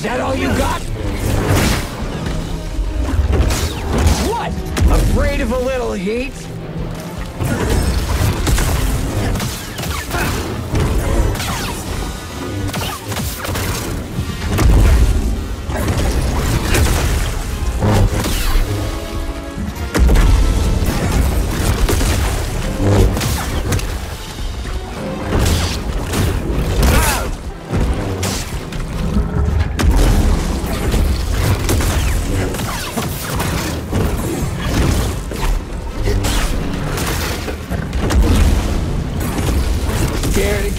Is that all you got? What? Afraid of a little heat?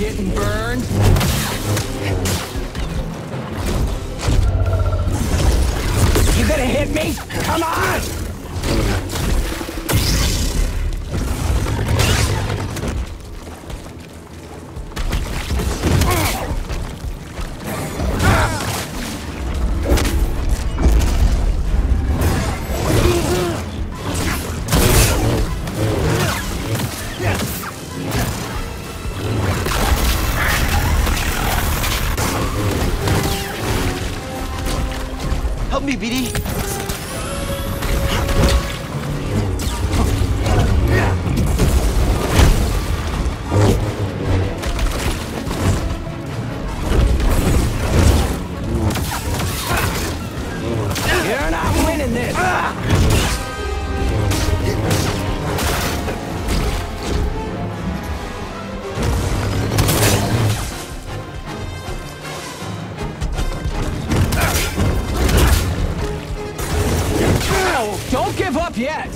Getting burned? You gonna hit me? Come on! Help me, BD. You're not winning this! Don't give up yet!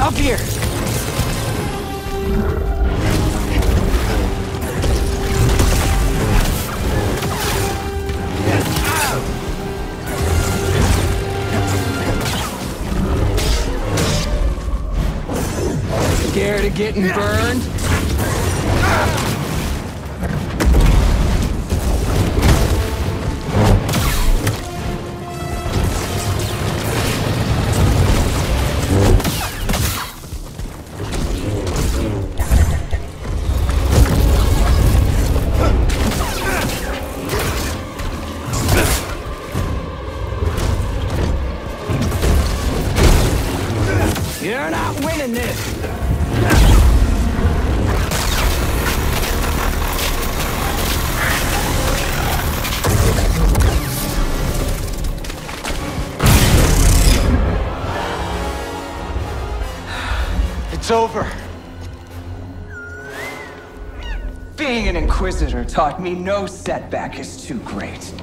Up here! Scared of getting burned? You're not winning this! It's over. Being an Inquisitor taught me no setback is too great.